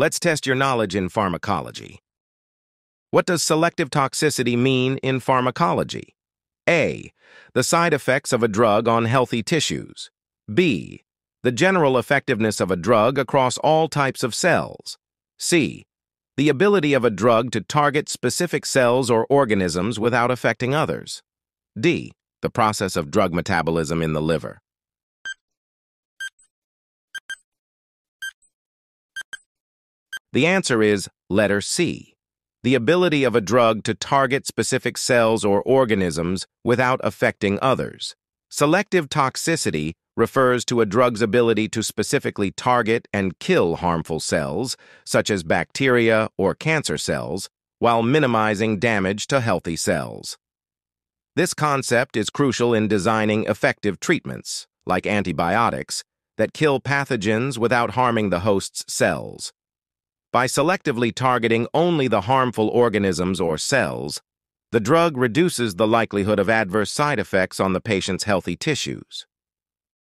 Let's test your knowledge in pharmacology. What does selective toxicity mean in pharmacology? A. The side effects of a drug on healthy tissues. B. The general effectiveness of a drug across all types of cells. C. The ability of a drug to target specific cells or organisms without affecting others. D. The process of drug metabolism in the liver. The answer is letter C. The ability of a drug to target specific cells or organisms without affecting others. Selective toxicity refers to a drug's ability to specifically target and kill harmful cells, such as bacteria or cancer cells, while minimizing damage to healthy cells. This concept is crucial in designing effective treatments, like antibiotics, that kill pathogens without harming the host's cells. By selectively targeting only the harmful organisms or cells, the drug reduces the likelihood of adverse side effects on the patient's healthy tissues.